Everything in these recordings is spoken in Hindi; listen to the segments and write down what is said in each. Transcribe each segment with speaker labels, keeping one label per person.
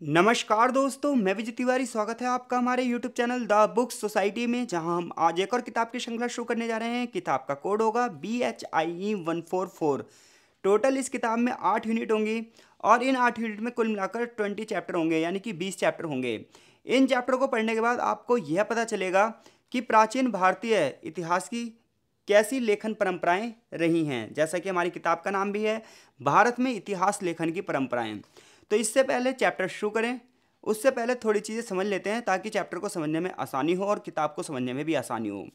Speaker 1: नमस्कार दोस्तों, मैं विजय तिवारी, स्वागत है आपका हमारे YouTube channel the book society में, जहाँ हम आज एक और किताब की श्रृंखला शुरू करने जा रहे हैं। किताब का कोड होगा B H I E one four four total इस किताब में आठ यूनिट होंगी और इन आठ यूनिट में कुल मिलाकर ट्वेंटी चैप्टर होंगे, यानी कि बीस चैप्टर होंगे। इन चैप्टर को पढ़ने के बाद आपको यह पता चलेगा कि प्राचीन भारतीय इतिहास की कैसी लेखन परंपराएँ रही हैं। जैसा कि हमारी किताब का नाम भी है, भारत में इतिहास लेखन की परंपराएँ। तो इससे पहले चैप्टर शुरू करें। उससे पहले थोड़ी चीज़ें समझ लेते हैं ताकि चैप्टर को समझने में आसानी हो और किताब को समझने में भी आसानी हो।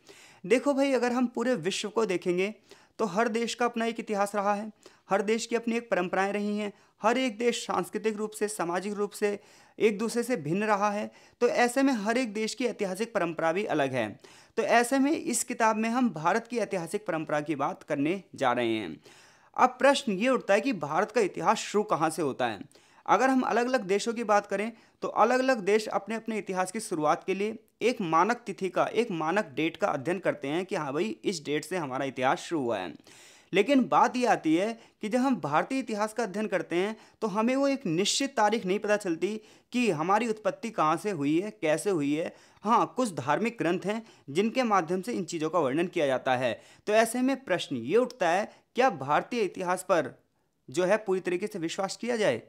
Speaker 1: देखो भाई, अगर हम पूरे विश्व को देखेंगे तो हर देश का अपना एक इतिहास रहा है। हर देश की अपनी एक परंपराएँ रही हैं। हर एक देश सांस्कृतिक रूप से, सामाजिक रूप से एक दूसरे से भिन्न रहा है। तो ऐसे में हर एक देश की ऐतिहासिक परंपरा भी अलग है। तो ऐसे में इस किताब में हम भारत की ऐतिहासिक परंपरा की बात करने जा रहे हैं। अब प्रश्न ये उठता है कि भारत का इतिहास शुरू कहाँ से होता है? अगर हम अलग अलग देशों की बात करें तो अलग अलग देश अपने अपने इतिहास की शुरुआत के लिए एक मानक तिथि का, एक मानक डेट का अध्ययन करते हैं कि हाँ भाई, इस डेट से हमारा इतिहास शुरू हुआ है। लेकिन बात ये आती है कि जब हम भारतीय इतिहास का अध्ययन करते हैं तो हमें वो एक निश्चित तारीख नहीं पता चलती कि हमारी उत्पत्ति कहाँ से हुई है, कैसे हुई है। हाँ कुछ धार्मिक ग्रंथ हैं जिनके माध्यम से इन चीज़ों का वर्णन किया जाता है। तो ऐसे में प्रश्न ये उठता है, क्या भारतीय इतिहास पर जो है पूरी तरीके से विश्वास किया जाए?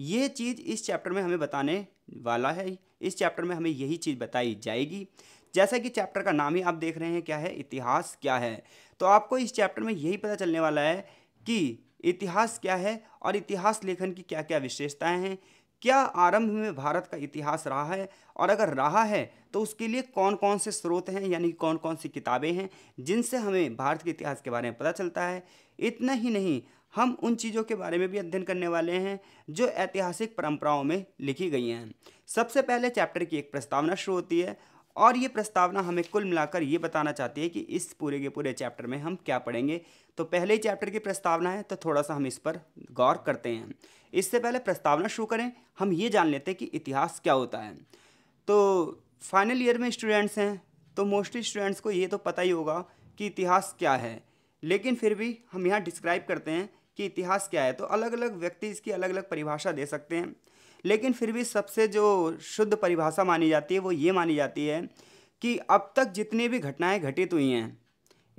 Speaker 1: ये चीज़ इस चैप्टर में हमें बताने वाला है, इस चैप्टर में हमें यही चीज़ बताई जाएगी। जैसा कि चैप्टर का नाम ही आप देख रहे हैं, क्या है? इतिहास क्या है? तो आपको इस चैप्टर में यही पता चलने वाला है कि इतिहास क्या है और इतिहास लेखन की क्या क्या विशेषताएँ हैं। क्या आरंभ में भारत का इतिहास रहा है? और अगर रहा है तो उसके लिए कौन कौन से स्रोत हैं, यानी कौन कौन सी किताबें हैं, जिनसे हमें भारत के इतिहास के बारे में पता चलता है? इतना ही नहीं हम उन चीज़ों के बारे में भी अध्ययन करने वाले हैं, जो ऐतिहासिक परंपराओं में लिखी गई हैं। सबसे पहले चैप्टर की एक प्रस्तावना शुरू होती है, और ये प्रस्तावना हमें कुल मिलाकर ये बताना चाहती है कि इस पूरे के पूरे चैप्टर में हम क्या पढ़ेंगे। तो पहले ही चैप्टर की प्रस्तावना है तो थोड़ा सा हम इस पर गौर करते हैं। इससे पहले प्रस्तावना शुरू करें, हम ये जान लेते हैं कि इतिहास क्या होता है। तो फाइनल ईयर में स्टूडेंट्स हैं तो मोस्टली स्टूडेंट्स को ये तो पता ही होगा कि इतिहास क्या है। लेकिन फिर भी हम यहाँ डिस्क्राइब करते हैं कि इतिहास क्या है तो अलग अलग व्यक्ति इसकी अलग अलग परिभाषा दे सकते हैं। लेकिन फिर भी सबसे जो शुद्ध परिभाषा मानी जाती है, वो ये मानी जाती है कि अब तक जितनी भी घटनाएँ घटित हुई हैं,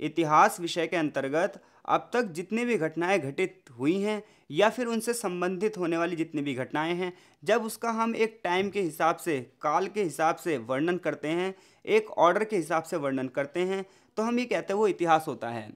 Speaker 1: इतिहास विषय के अंतर्गत अब तक जितनी भी घटनाएँ घटित हुई हैं या फिर उनसे संबंधित होने वाली जितनी भी घटनाएँ हैं, जब उसका हम एक टाइम के हिसाब से, काल के हिसाब से वर्णन करते हैं, एक ऑर्डर के हिसाब से वर्णन करते हैं तो हम ये कहते हैं वो इतिहास होता है।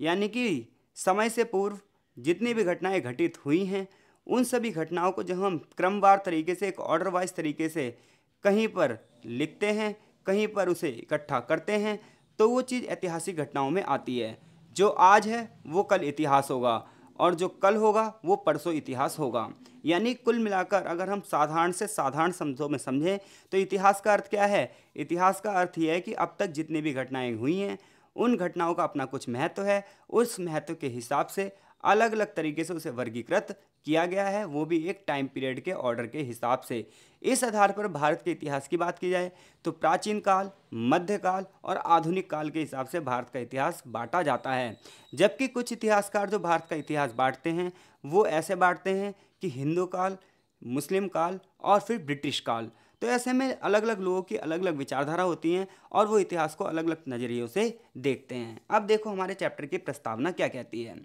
Speaker 1: यानी कि समय से पूर्व जितनी भी घटनाएँ घटित हुई हैं, उन सभी घटनाओं को जब हम क्रमवार तरीके से, एक ऑर्डर वाइज तरीके से कहीं पर लिखते हैं, कहीं पर उसे इकट्ठा करते हैं तो वो चीज़ ऐतिहासिक घटनाओं में आती है। जो आज है, वो कल इतिहास होगा, और जो कल होगा, वो परसों इतिहास होगा। यानी कुल मिलाकर अगर हम साधारण से साधारण शब्दों में समझें तो इतिहास का अर्थ क्या है? इतिहास का अर्थ यह है कि अब तक जितनी भी घटनाएँ हुई हैं, उन घटनाओं का अपना कुछ महत्व है। उस महत्व के हिसाब से अलग अलग तरीके से उसे वर्गीकृत किया गया है, वो भी एक टाइम पीरियड के ऑर्डर के हिसाब से। इस आधार पर भारत के इतिहास की बात की जाए तो प्राचीन काल मध्यकाल और आधुनिक काल के हिसाब से भारत का इतिहास बांटा जाता है। जबकि कुछ इतिहासकार जो भारत का इतिहास बांटते हैं, वो ऐसे बांटते हैं कि हिंदू काल, मुस्लिम काल और फिर ब्रिटिश काल। तो ऐसे में अलग अलग लोगों की अलग अलग विचारधारा होती हैं और वो इतिहास को अलग अलग नज़रियों से देखते हैं। अब देखो हमारे चैप्टर की प्रस्तावना क्या कहती है।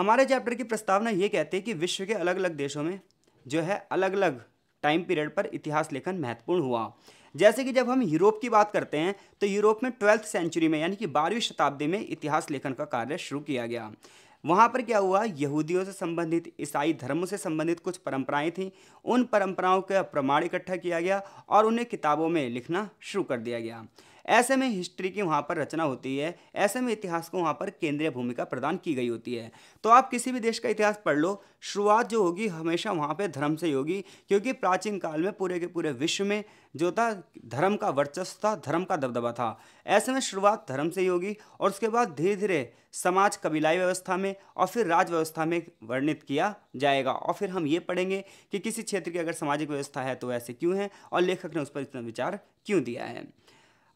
Speaker 1: हमारे चैप्टर की प्रस्तावना ये कहती है कि विश्व के अलग अलग देशों में जो है अलग अलग टाइम पीरियड पर इतिहास लेखन महत्वपूर्ण हुआ। जैसे कि जब हम यूरोप की बात करते हैं तो यूरोप में ट्वेल्थ सेंचुरी में, यानी कि बारहवीं शताब्दी में इतिहास लेखन का कार्य शुरू किया गया। वहाँ पर क्या हुआ? यहूदियों से संबंधित, ईसाई धर्म से संबंधित कुछ परंपराएँ थीं। उन परंपराओं का प्रमाण इकट्ठा किया गया और उन्हें किताबों में लिखना शुरू कर दिया गया। ऐसे में हिस्ट्री की वहाँ पर रचना होती है, ऐसे में इतिहास को वहाँ पर केंद्रीय भूमिका प्रदान की गई होती है। तो आप किसी भी देश का इतिहास पढ़ लो, शुरुआत जो होगी हमेशा वहाँ पर धर्म से होगी, क्योंकि प्राचीन काल में पूरे के पूरे विश्व में जो था, धर्म का वर्चस्व था, धर्म का दबदबा था। ऐसे में शुरुआत धर्म से ही होगी और उसके बाद धीरे धीरे समाज, कबीलाई व्यवस्था में और फिर राज व्यवस्था में वर्णित किया जाएगा। और फिर हम ये पढ़ेंगे कि किसी क्षेत्र की अगर सामाजिक व्यवस्था है तो ऐसे क्यों है और लेखक ने उस पर इतना विचार क्यों दिया है।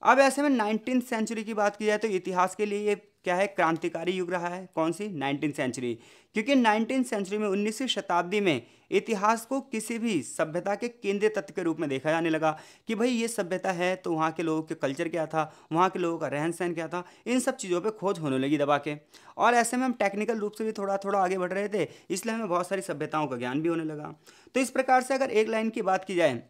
Speaker 1: अब ऐसे में नाइनटीन सेंचुरी की बात की जाए तो इतिहास के लिए ये क्या है? क्रांतिकारी युग रहा है। कौन सी? Nineteen century. क्योंकि नाइनटीन सेंचुरी में उन्नीसवीं शताब्दी में इतिहास को किसी भी सभ्यता के केंद्रीय तत्व के रूप में देखा जाने लगा कि भाई ये सभ्यता है तो वहाँ के लोगों के कल्चर क्या था? वहाँ के लोगों का रहन सहन क्या था? इन सब चीज़ों पे खोज होने लगी दबा के। और ऐसे में हम टेक्निकल रूप से भी थोड़ा थोड़ा आगे बढ़ रहे थे, इसलिए हमें बहुत सारी सभ्यताओं का ज्ञान भी होने लगा। तो इस प्रकार से अगर एक लाइन की बात की जाए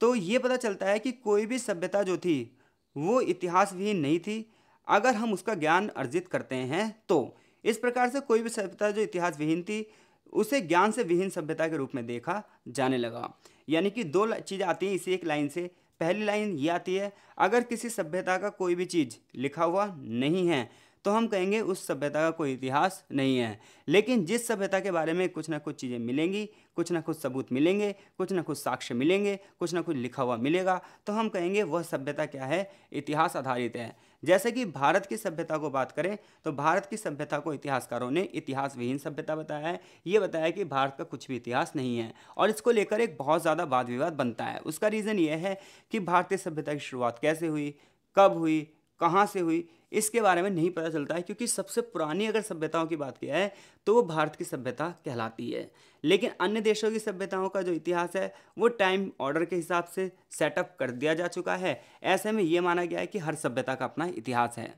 Speaker 1: तो ये पता चलता है कि कोई भी सभ्यता जो थी वो इतिहास भी नहीं थी। अगर हम उसका ज्ञान अर्जित करते हैं तो इस प्रकार से कोई भी सभ्यता जो इतिहास विहीन थी, उसे ज्ञान से विहीन सभ्यता के रूप में देखा जाने लगा। यानी कि दो चीज़ आती हैं इसी एक लाइन से। पहली लाइन ये आती है, अगर किसी सभ्यता का कोई भी चीज़ लिखा हुआ नहीं है तो हम कहेंगे उस सभ्यता का कोई इतिहास नहीं है। लेकिन जिस सभ्यता के बारे में कुछ ना कुछ चीज़ें मिलेंगी कुछ ना कुछ सबूत मिलेंगे, कुछ ना कुछ साक्ष्य मिलेंगे, कुछ ना कुछ लिखा हुआ मिलेगा। तो हम कहेंगे वह सभ्यता क्या है? इतिहास आधारित है। जैसे कि भारत की सभ्यता को बात करें तो भारत की सभ्यता को इतिहासकारों ने इतिहास विहीन सभ्यता बताया है। ये बताया कि भारत का कुछ भी इतिहास नहीं है और इसको लेकर एक बहुत ज़्यादा वाद विवाद बनता है। उसका रीज़न ये है कि भारतीय सभ्यता की शुरुआत कैसे हुई, कब हुई कहाँ से हुई, इसके बारे में नहीं पता चलता है, क्योंकि सबसे पुरानी अगर सभ्यताओं की बात किया है तो वो भारत की सभ्यता कहलाती है। लेकिन अन्य देशों की सभ्यताओं का जो इतिहास है, वो टाइम ऑर्डर के हिसाब से सेटअप कर दिया जा चुका है। ऐसे में ये माना गया है कि हर सभ्यता का अपना इतिहास है।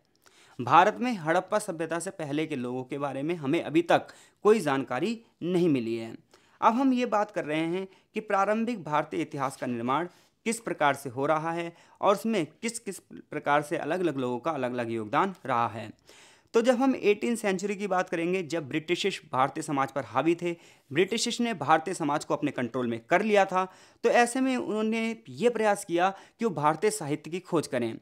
Speaker 1: भारत में हड़प्पा सभ्यता से पहले के लोगों के बारे में हमें अभी तक कोई जानकारी नहीं मिली है। अब हम ये बात कर रहे हैं कि प्रारंभिक भारतीय इतिहास का निर्माण किस प्रकार से हो रहा है और उसमें किस किस प्रकार से अलग अलग लोगों का अलग अलग योगदान रहा है। तो जब हम एटीन सेंचुरी की बात करेंगे, जब ब्रिटिशिश भारतीय समाज पर हावी थे, ब्रिटिशिश ने भारतीय समाज को अपने कंट्रोल में कर लिया था तो ऐसे में उन्होंने ये प्रयास किया कि वो भारतीय साहित्य की खोज करें।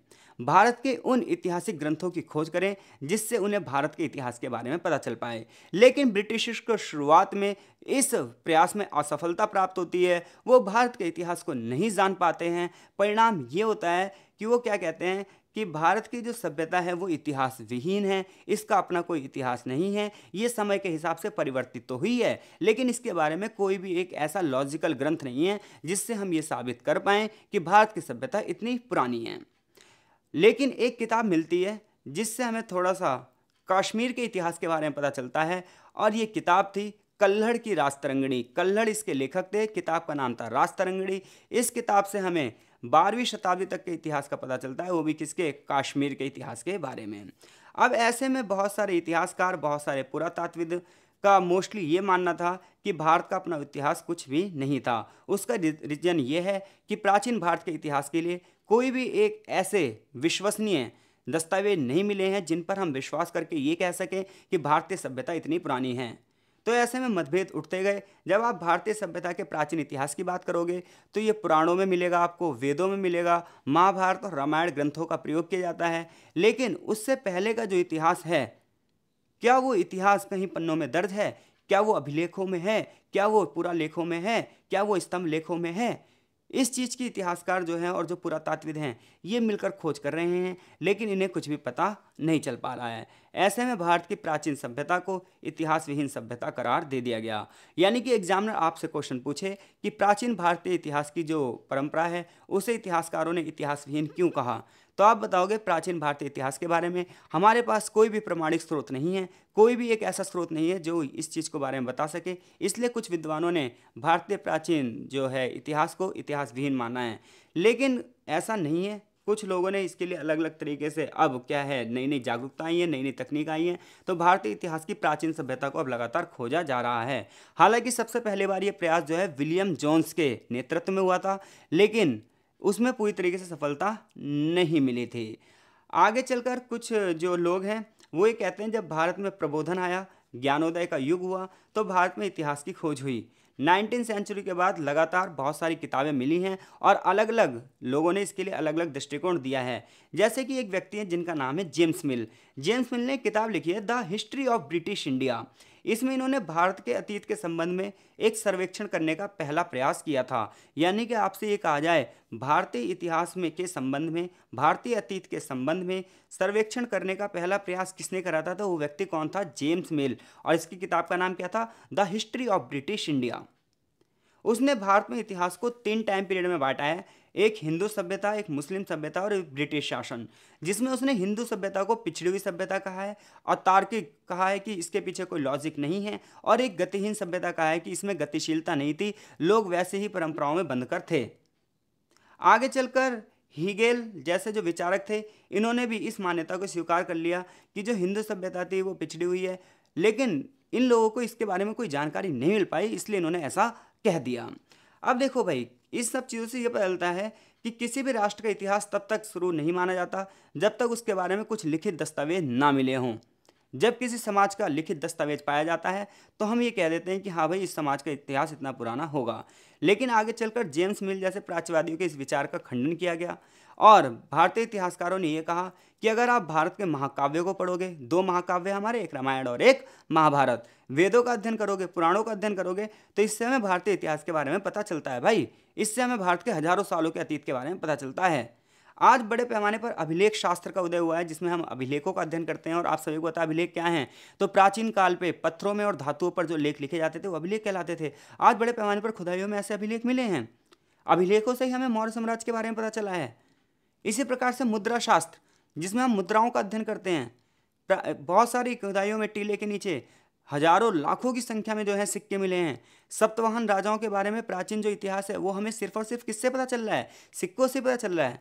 Speaker 1: भारत के उन ऐतिहासिक ग्रंथों की खोज करें जिससे उन्हें भारत के इतिहास के बारे में पता चल पाए। लेकिन ब्रिटिश को शुरुआत में इस प्रयास में असफलता प्राप्त होती है। वो भारत के इतिहास को नहीं जान पाते हैं। परिणाम ये होता है कि वो क्या कहते हैं कि भारत की जो सभ्यता है वो इतिहास विहीन है। इसका अपना कोई इतिहास नहीं है। ये समय के हिसाब से परिवर्तित तो हुई है। लेकिन इसके बारे में कोई भी एक ऐसा लॉजिकल ग्रंथ नहीं है जिससे हम ये साबित कर पाएँ कि भारत की सभ्यता इतनी पुरानी है। लेकिन एक किताब मिलती है, जिससे हमें थोड़ा सा कश्मीर के इतिहास के बारे में पता चलता है, और ये किताब थी कल्हड़ की राजतरंगणी कल्हड़ इसके लेखक थे, किताब का नाम था राजतरंगणी इस किताब से हमें बारहवीं शताब्दी तक के इतिहास का पता चलता है, वो भी किसके? कश्मीर के इतिहास के बारे में। अब ऐसे में बहुत सारे इतिहासकार, बहुत सारे पुरातात्विद का मोस्टली ये मानना था कि भारत का अपना इतिहास कुछ भी नहीं था। उसका रीजन ये है कि प्राचीन भारत के इतिहास के लिए कोई भी एक ऐसे विश्वसनीय दस्तावेज़ नहीं मिले हैं जिन पर हम विश्वास करके ये कह सकें कि भारतीय सभ्यता इतनी पुरानी है। तो ऐसे में मतभेद उठते गए। जब आप भारतीय सभ्यता के प्राचीन इतिहास की बात करोगे तो ये पुराणों में मिलेगा, आपको वेदों में मिलेगा, महाभारत और रामायण ग्रंथों का प्रयोग किया जाता है। लेकिन उससे पहले का जो इतिहास है क्या वो इतिहास कहीं पन्नों में दर्ज है? क्या वो अभिलेखों में है? क्या वो पूरा लेखों में है? क्या वो स्तंभ लेखों में है? इस चीज़ की इतिहासकार जो हैं और जो पुरातात्विद हैं, ये मिलकर खोज कर रहे हैं, लेकिन इन्हें कुछ भी पता नहीं चल पा रहा है। ऐसे में भारत की प्राचीन सभ्यता को इतिहास विहीन सभ्यता करार दे दिया गया। यानी कि एग्जामिनर आपसे क्वेश्चन पूछे कि प्राचीन भारतीय इतिहास की जो परंपरा है, उसे इतिहासकारों ने इतिहास विहीन क्यों कहा? तो आप बताओगे प्राचीन भारतीय इतिहास के बारे में? हमारे पास कोई भी प्रमाणिक स्रोत नहीं है, कोई भी एक ऐसा स्रोत नहीं है जो इस चीज़ को बारे में बता सके। इसलिए कुछ विद्वानों ने भारतीय प्राचीन जो है इतिहास को इतिहास विहीन माना है। लेकिन ऐसा नहीं है। कुछ लोगों ने इसके लिए अलग अलग तरीके से अब क्या है नई नई जागरूकता आई है नई नई तकनीक आई है तो भारतीय इतिहास की प्राचीन सभ्यता को अब लगातार खोजा जा रहा है। हालाँकि सबसे पहले बार ये प्रयास जो है विलियम जोन्स के नेतृत्व में हुआ था, लेकिन उसमें पूरी तरीके से सफलता नहीं मिली थी। आगे चलकर कुछ जो लोग हैं, वो ये कहते हैं, जब भारत में प्रबोधन आया, ज्ञानोदय का युग हुआ तो भारत में इतिहास की खोज हुई। नाइनटीन सेंचुरी के बाद लगातार बहुत सारी किताबें मिली हैं और अलग अलग लोगों ने इसके लिए अलग अलग दृष्टिकोण दिया है। जैसे कि एक व्यक्ति है जिनका नाम है जेम्स मिल। जेम्स मिल ने किताब लिखी है, the history of British India. इसमें इन्होंने भारत के अतीत के संबंध में एक सर्वेक्षण करने का पहला प्रयास किया था। यानी कि आपसे ये कहा जाए, भारतीय इतिहास में के संबंध में, भारतीय अतीत के संबंध में सर्वेक्षण करने का पहला प्रयास किसने करा था तो वो व्यक्ति कौन था? James Mill. और इसकी किताब का नाम क्या था? The history of British India. उसने भारत में इतिहास को तीन टाइम पीरियड में बांटा है। एक हिंदू सभ्यता, एक मुस्लिम सभ्यता और एक ब्रिटिश शासन, जिसमें उसने हिंदू सभ्यता को पिछड़ी हुई सभ्यता कहा है और तार्किक कहा है कि इसके पीछे कोई लॉजिक नहीं है और एक गतिहीन सभ्यता कहा है कि इसमें गतिशीलता नहीं थी, लोग वैसे ही परंपराओं में बंधकर थे। आगे चलकर हीगेल जैसे जो विचारक थे, इन्होंने भी इस मान्यता को स्वीकार कर लिया कि जो हिंदू सभ्यता थी वो पिछड़ी हुई है, लेकिन इन लोगों को इसके बारे में कोई जानकारी नहीं मिल पाई, इसलिए इन्होंने ऐसा कह दिया। अब देखो भाई, इस सब चीज़ों से ये पता चलता है कि किसी भी राष्ट्र का इतिहास तब तक शुरू नहीं माना जाता, जब तक उसके बारे में कुछ लिखित दस्तावेज़ ना मिले हों। जब किसी समाज का लिखित दस्तावेज़ पाया जाता है तो हम ये कह देते हैं कि हाँ भाई, इस समाज का इतिहास इतना पुराना होगा। लेकिन आगे चलकर जेम्स मिल जैसे प्राच्यवादियों के इस विचार का खंडन किया गया। और भारतीय इतिहासकारों ने यह कहा कि अगर आप भारत के महाकाव्यों को पढ़ोगे, दो महाकाव्य हमारे, एक रामायण और एक महाभारत। वेदों का अध्ययन करोगे, पुराणों का अध्ययन करोगे तो इससे हमें भारतीय इतिहास के बारे में पता चलता है भाई। इससे हमें भारत के हज़ारों सालों के अतीत के बारे में पता चलता है। आज बड़े पैमाने पर अभिलेख शास्त्र का उदय हुआ है, जिसमें हम अभिलेखों का अध्ययन करते हैं और आप सभी को पता अभिलेख क्या हैं। तो प्राचीन काल पे पत्थरों में और धातुओं पर जो लेख लिखे जाते थे, वो अभिलेख कहलाते थे। आज बड़े पैमाने पर खुदाइयों में ऐसे अभिलेख मिले हैं। अभिलेखों से ही हमें मौर्य साम्राज्य के बारे में पता चला है। इसी प्रकार से मुद्रा शास्त्र, जिसमें हम मुद्राओं का अध्ययन करते हैं बहुत सारी खुदाइयों में टीले के नीचे हज़ारों लाखों की संख्या में जो है सिक्के मिले हैं। सप्तवाहन राजाओं के बारे में प्राचीन जो इतिहास है, वो हमें सिर्फ़ और सिर्फ़ किससे पता चल रहा है? सिक्कों से पता चल रहा है।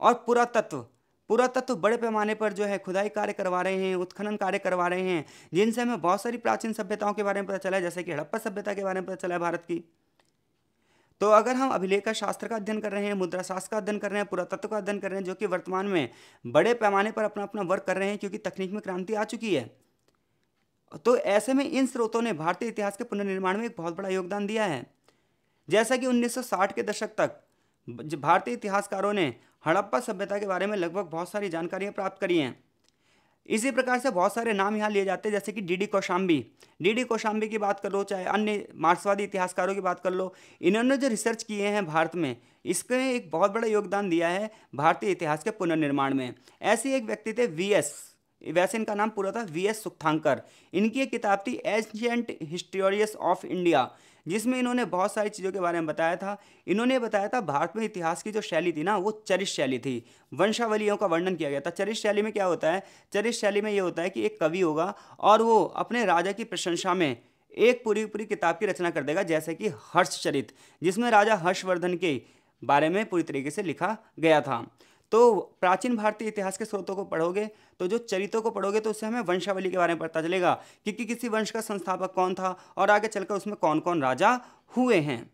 Speaker 1: और पुरातत्व पुरातत्व बड़े पैमाने पर जो है खुदाई कार्य करवा रहे हैं, उत्खनन कार्य करवा रहे हैं, जिनसे हमें बहुत सारी प्राचीन सभ्यताओं के बारे में पता चला है, जैसे कि हड़प्पा सभ्यता के बारे में पता चला है भारत की। तो अगर हम अभिलेख शास्त्र का अध्ययन कर रहे हैं मुद्रा शास्त्र का अध्ययन कर रहे हैं, पुरातत्व का अध्ययन कर रहे हैं, जो कि वर्तमान में बड़े पैमाने पर अपना अपना वर्क कर रहे हैं क्योंकि तकनीक में क्रांति आ चुकी है। तो ऐसे में इन स्रोतों ने भारतीय इतिहास के पुनर्निर्माण में एक बहुत बड़ा योगदान दिया है। जैसा कि 1960 के दशक तक भारतीय इतिहासकारों ने हड़प्पा सभ्यता के बारे में लगभग बहुत सारी जानकारियाँ प्राप्त करी हैं। इसी प्रकार से बहुत सारे नाम यहाँ लिए जाते हैं, जैसे कि D D Kosambi. D D Kosambi की बात कर लो, चाहे अन्य मार्क्सवादी इतिहासकारों की बात कर लो, इन्होंने जो रिसर्च किए हैं भारत में इसके एक बहुत बड़ा योगदान दिया है भारतीय इतिहास के पुनर्निर्माण में। ऐसे एक व्यक्ति थे वी एस, वैसे इनका नाम पूरा था वी एस सुखथांकर इनकी एक किताब थी एशियंट हिस्टोरियस ऑफ़ इंडिया जिसमें इन्होंने बहुत सारी चीज़ों के बारे में बताया था। इन्होंने बताया था भारत में इतिहास की जो शैली थी ना, वो चरित शैली थी। वंशावलियों का वर्णन किया गया था। चरित शैली में क्या होता है? चरित शैली में ये होता है कि एक कवि होगा और वो अपने राजा की प्रशंसा में एक पूरी पूरी किताब की रचना कर देगा, जैसे कि हर्षचरित, जिसमें राजा हर्षवर्धन के बारे में पूरी तरीके से लिखा गया था। तो प्राचीन भारतीय इतिहास के स्रोतों को पढ़ोगे तो जो चरित्रों को पढ़ोगे तो उससे हमें वंशावली के बारे में पता चलेगा कि, कि किसी वंश का संस्थापक कौन था और आगे चलकर उसमें कौन कौन राजा हुए हैं।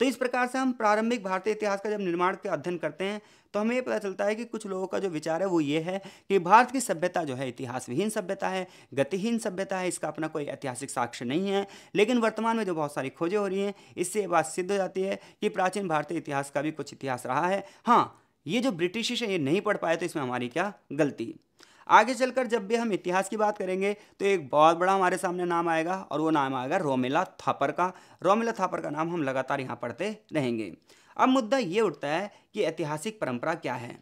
Speaker 1: तो इस प्रकार से हम प्रारंभिक भारतीय इतिहास का जब निर्माण का अध्ययन करते हैं तो हमें ये पता चलता है कि कुछ लोगों का जो विचार है वो ये है कि भारत की सभ्यता जो है इतिहास विहीन सभ्यता है गतिहीन सभ्यता है इसका अपना कोई ऐतिहासिक साक्ष्य नहीं है लेकिन वर्तमान में जो बहुत सारी खोजें हो रही हैं इससे ये बात सिद्ध हो जाती है कि प्राचीन भारतीय इतिहास का भी कुछ इतिहास रहा है। हाँ ये जो ब्रिटिश है, ये नहीं पढ़ पाए तो इसमें हमारी क्या गलती आगे चलकर जब भी हम इतिहास की बात करेंगे तो एक बहुत बड़ा हमारे सामने नाम आएगा, और वो नाम आएगा रोमिला थापर का। रोमिला थापर का नाम हम लगातार यहाँ पढ़ते रहेंगे। अब मुद्दा ये उठता है कि ऐतिहासिक परंपरा क्या है।